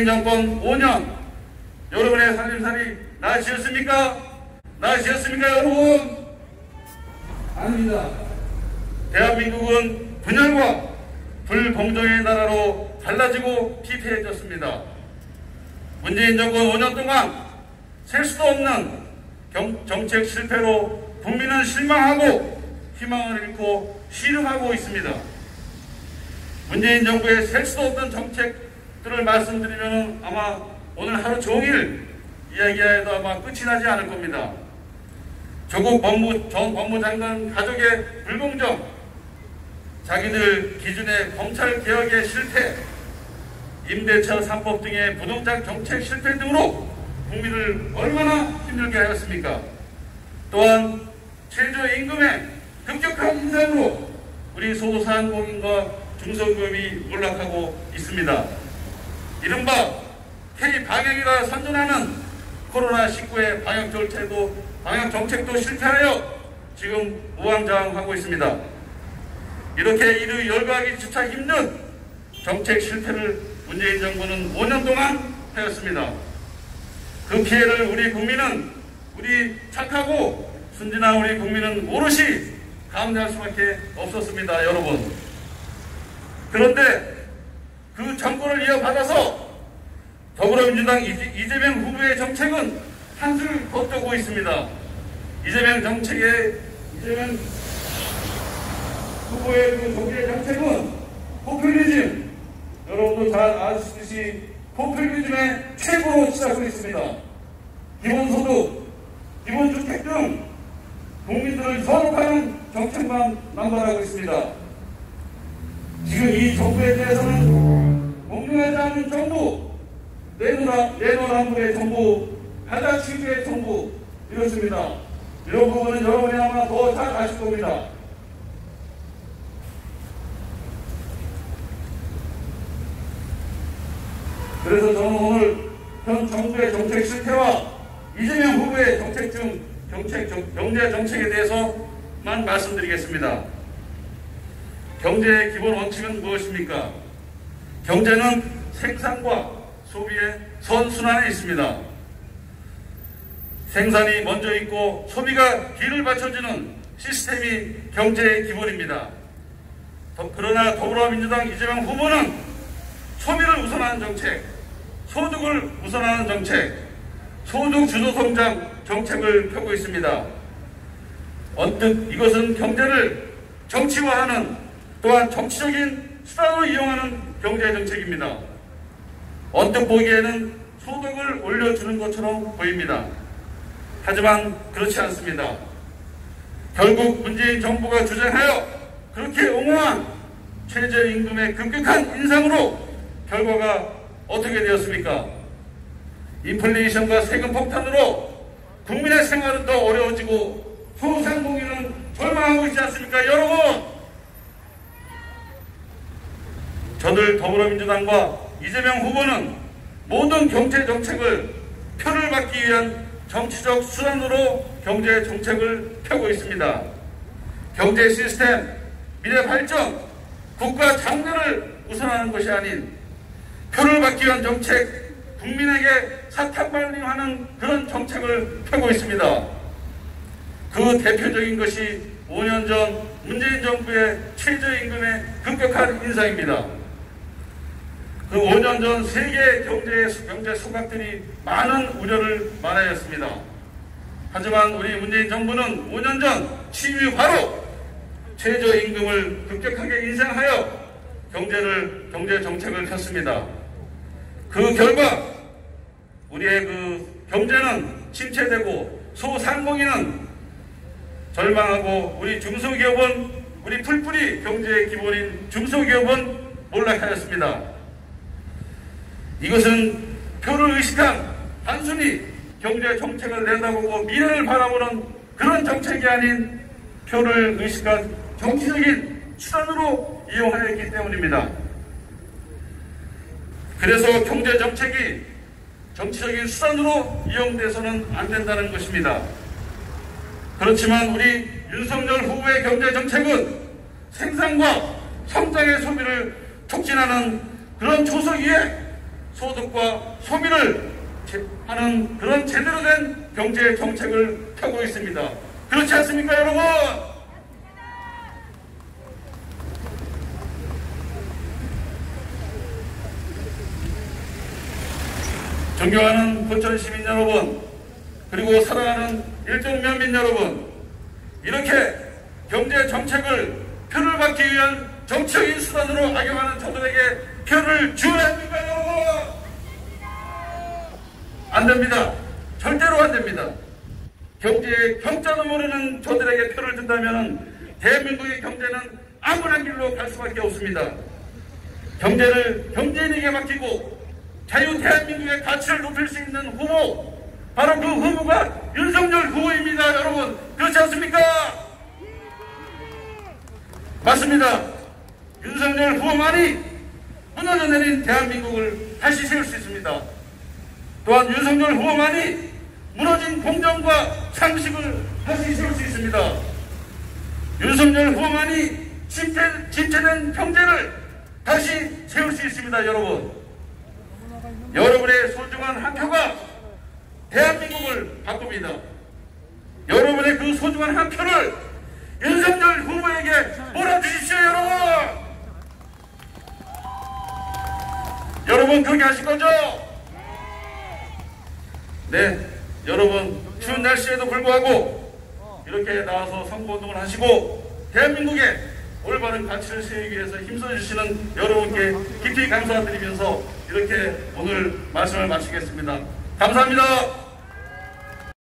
정권 5년 여러분의 살림살이 나아지셨습니까? 나아지셨습니까 여러분? 아닙니다. 대한민국은 분열과 불공정의 나라로 갈라지고 피폐해졌습니다. 문재인 정권 5년 동안 셀 수도 없는 경, 정책 실패로 국민은 실망하고 희망을 잃고 시름하고 있습니다. 문재인 정부의 셀 수도 없는 정책 들을 말씀드리면 아마 오늘 하루 종일 이야기해도 아마 끝이 나지 않을 겁니다. 조국 법무, 전 법무장관 가족의 불공정, 자기들 기준의 검찰 개혁의 실패, 임대차 3법 등의 부동산 정책 실패 등으로 국민을 얼마나 힘들게 하였습니까? 또한 최저임금의 급격한 인상으로 우리 소상공인과 중소기업이 몰락하고 있습니다. 이른바 K-방역이라 선전하는 코로나19의 방역 절차도 방역 정책도 실패하여 지금 우왕좌왕하고 있습니다. 이렇게 이를 열거하기 조차 힘든 정책 실패를 문재인 정부는 5년 동안 하였습니다. 그 피해를 우리 국민은 우리 착하고 순진한 우리 국민은 오롯이 감내할 수밖에 없었습니다. 여러분. 그런데 그 정권을 이어받아서 더불어민주당 이재명 후보의 정책은 한술 겉도고 있습니다. 이재명 정책의 이재명 후보의 그 정계 정책은 포퓰리즘 여러분도 잘 아시듯이 포퓰리즘의 최고로 시작하고 있습니다. 기본소득, 기본주택 등 국민들을 현혹하는 정책만 남발하고 있습니다. 지금 이 정부에 대해서는 공정하지 않은 정부, 내노라, 내노란물의 정부, 가장 시주의 정부, 이렇습니다. 이런 부분은 여러분이 아마 더 잘 아실 겁니다. 그래서 저는 오늘 현 정부의 정책 실패와 이재명 후보의 정책 중 정책, 경제 정책에 대해서만 말씀드리겠습니다. 경제의 기본 원칙은 무엇입니까? 경제는 생산과 소비의 선순환에 있습니다. 생산이 먼저 있고 소비가 뒤를 받쳐주는 시스템이 경제의 기본입니다. 그러나 더불어민주당 이재명 후보는 소비를 우선하는 정책, 소득을 우선하는 정책, 소득 주도 성장 정책을 펴고 있습니다. 언뜻 이것은 경제를 정치화하는 또한 정치적인 수단으로 이용하는 경제 정책입니다. 언뜻 보기에는 소득을 올려주는 것처럼 보입니다. 하지만 그렇지 않습니다. 결국 문재인 정부가 주장하여 그렇게 옹호한 최저임금의 급격한 인상으로 결과가 어떻게 되었습니까? 인플레이션과 세금 폭탄으로 국민의 생활은 더 어려워지고 소상공인은 절망하고 있지 않습니까? 여러분! 저들 더불어민주당과 이재명 후보는 모든 경제 정책을 표를 받기 위한 정치적 수단으로 경제 정책을 펴고 있습니다. 경제 시스템, 미래 발전, 국가 장래를 우선하는 것이 아닌 표를 받기 위한 정책, 국민에게 사탕발림하는 그런 정책을 펴고 있습니다. 그 대표적인 것이 5년 전 문재인 정부의 최저임금의 급격한 인상입니다. 그 5년 전 세계 경제, 경제 소각들이 많은 우려를 말하였습니다. 하지만 우리 문재인 정부는 5년 전 취임 바로 최저임금을 급격하게 인상하여 경제를, 경제 정책을 폈습니다. 그 결과 우리의 그 경제는 침체되고 소상공인은 절망하고 우리 중소기업은 우리 풀뿌리 경제의 기본인 중소기업은 몰락하였습니다. 이것은 표를 의식한 단순히 경제 정책을 내다보고 미래를 바라보는 그런 정책이 아닌 표를 의식한 정치적인 수단으로 이용하였기 때문입니다. 그래서 경제 정책이 정치적인 수단으로 이용돼서는 안 된다는 것입니다. 그렇지만 우리 윤석열 후보의 경제 정책은 생산과 성장의 소비를 촉진하는 그런 조석 위에 소득과 소비를 제- 하는 그런 제대로 된 경제 정책을 펴고 있습니다. 그렇지 않습니까, 여러분? 존경하는 부천 시민 여러분, 그리고 사랑하는 일정 면민 여러분, 이렇게 경제 정책을 표를 받기 위한 정치적인 수단으로 악용하는 저들에게 표를 주어야 합니까, 여러분? 안 됩니다. 절대로 안 됩니다. 경제의 경자도 모르는 저들에게 표를 준다면 대한민국의 경제는 아무런 길로 갈 수밖에 없습니다. 경제를 경제인에게 맡기고 자유 대한민국의 가치를 높일 수 있는 후보 바로 그 후보가 윤석열 후보입니다 여러분 그렇지 않습니까? 맞습니다 윤석열 후보만이 무너져 내린 대한민국을 다시 세울 수 있습니다 또한 윤석열 후보만이 무너진 공정과 상식을 다시 세울 수 있습니다 윤석열 후보만이 집체, 집체된 경제를 다시 세울 수 있습니다 여러분 여러분의 소중한 한 표가 대한민국을 바꿉니다. 여러분의 그 소중한 한 표를 윤석열 후보에게 몰아주십시오, 여러분! 여러분, 그렇게 하실 거죠? 네, 여러분, 추운 날씨에도 불구하고 이렇게 나와서 선거운동을 하시고 대한민국의 올바른 가치를 세우기 위해서 힘써주시는 여러분께 깊이 감사드리면서 이렇게 오늘 말씀을 마치겠습니다. 감사합니다.